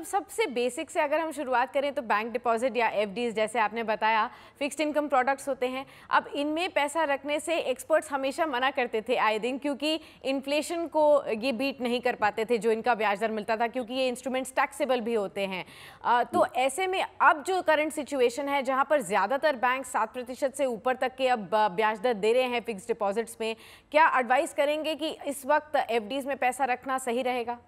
सबसे बेसिक से अगर हम शुरुआत करें तो बैंक डिपॉजिट या एफ़ जैसे आपने बताया फिक्स्ड इनकम प्रोडक्ट्स होते हैं। अब इनमें पैसा रखने से एक्सपर्ट्स हमेशा मना करते थे आए दिन, क्योंकि इन्फ्लेशन को ये बीट नहीं कर पाते थे, जो इनका ब्याज दर मिलता था, क्योंकि ये इंस्ट्रूमेंट्स टैक्सेबल भी होते हैं। तो ऐसे में अब जो करंट सिचुएशन है, जहाँ पर ज़्यादातर बैंक सात प्रतिशत से ऊपर तक के अब ब्याज दर दे रहे हैं फिक्स डिपॉजिट्स में, क्या एडवाइस करेंगे कि इस वक्त एफ़ में पैसा रखना सही रहेगा?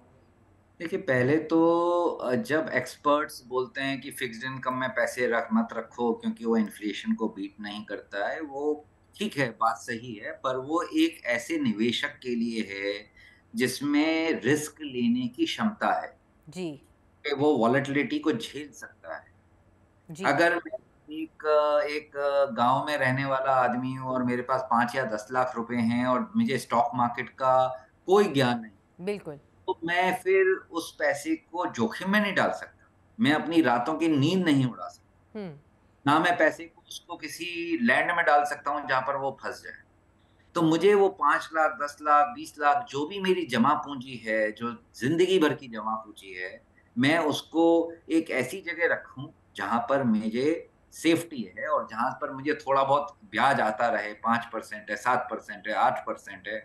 देखिए पहले तो जब एक्सपर्ट्स बोलते हैं कि फिक्स्ड इनकम में पैसे रख मत रखो क्योंकि वो इन्फ्लेशन को बीट नहीं करता है वो ठीक है बात सही है पर वो एक ऐसे निवेशक के लिए है जिसमें रिस्क लेने की क्षमता है। जी। वो वॉलेटिलिटी को झेल सकता है। जी। अगर मैं एक एक गाँव में रहने वाला आदमी हूँ और मेरे पास पाँच या दस लाख रुपए हैं और मुझे स्टॉक मार्केट का कोई ज्ञान नहीं। बिल्कुल। तो मैं फिर उस पैसे को जोखिम में नहीं डाल सकता। मैं अपनी रातों की नींद नहीं उड़ा सकता। हम्म। ना मैं पैसे को उसको किसी लैंड में डाल सकता हूँ जहाँ पर वो फंस जाए। तो मुझे वो पाँच लाख दस लाख बीस लाख जो भी मेरी जमा पूंजी है जो ज़िंदगी भर की जमा पूंजी है मैं उसको एक ऐसी जगह रखूँ जहाँ पर मुझे सेफ्टी है और जहाँ पर मुझे थोड़ा बहुत ब्याज आता रहे पाँच परसेंट है सात परसेंट है आठ परसेंट है।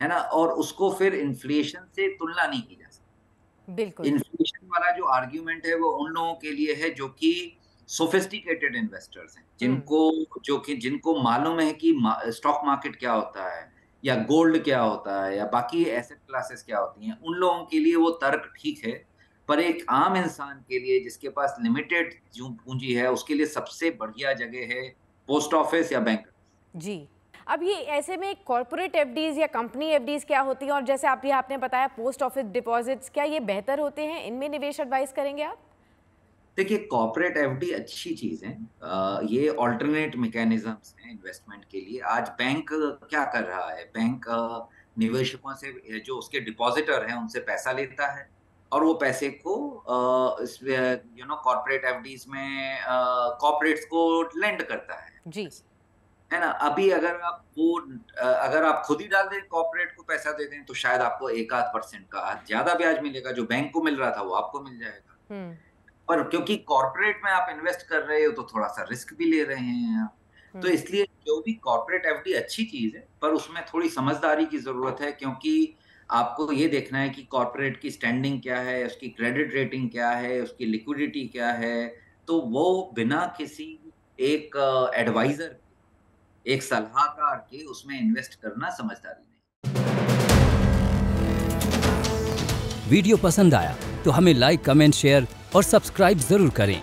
है ना? और उसको फिर इन्फ्लेशन से तुलना नहीं की जा सकती। बिल्कुल। इन्फ्लेशन वाला जो आर्ग्यूमेंट है वो उन लोगों के लिए है जो कि सोफिस्टिकेटेड इन्वेस्टर्स हैं जिनको हम्म। जो कि जिनको मालूम है कि स्टॉक मार्केट क्या होता है या गोल्ड क्या होता है या बाकी एसेट क्लासेस क्या होती हैं उन लोगों के लिए वो तर्क ठीक है पर एक आम इंसान के लिए जिसके पास लिमिटेड पूंजी है उसके लिए सबसे बढ़िया जगह है पोस्ट ऑफ़िस या बैंक जी। अब ये ऐसे में कॉरपोरेट एफ़ या कंपनी एफ़ क्या होती हैं? और जैसे आप ये आपने बताया पोस्ट ऑफ़िस डिपॉजिट्स क्या ये बेहतर होते हैं? इनमें निवेश एडवाइस करेंगे आप? देखिए कॉर्पोरेट एफडी अच्छी चीज़ है। आ, ये ऑल्टरनेट मैकेनिज्म्स हैं इन्वेस्टमेंट के लिए। आज बैंक क्या कर रहा है? बैंक निवेशकों से जो उसके डिपॉजिटर हैं उनसे पैसा लेता है और वो पैसे को यू नो कॉर्पोरेट एफडीज में कॉर्पोरेट्स को लेंड करता है। जी। है ना अभी अगर आप वो अगर आप खुद ही डाल दें कॉर्पोरेट को पैसा दे दें तो शायद आपको एक आध परसेंट का ज़्यादा ब्याज मिलेगा जो बैंक को मिल रहा था वो आपको मिल जाएगा हम्म। पर क्योंकि कॉर्पोरेट में आप इन्वेस्ट कर रहे हो तो थोड़ा सा रिस्क भी ले रहे हैं आप तो हम्म। इसलिए जो भी कॉर्पोरेट एफ़ अच्छी चीज़ है पर उसमें थोड़ी समझदारी की ज़रूरत है क्योंकि आपको ये देखना है कि कॉर्पोरेट की स्टैंडिंग क्या है उसकी क्रेडिट रेटिंग क्या है उसकी लिक्विडिटी क्या है तो वो बिना किसी एक एडवाइजर एक सलाहकार के उसमें इन्वेस्ट करना समझदारी नहीं। वीडियो पसंद आया तो हमें लाइक कमेंट शेयर और सब्सक्राइब ज़रूर करें।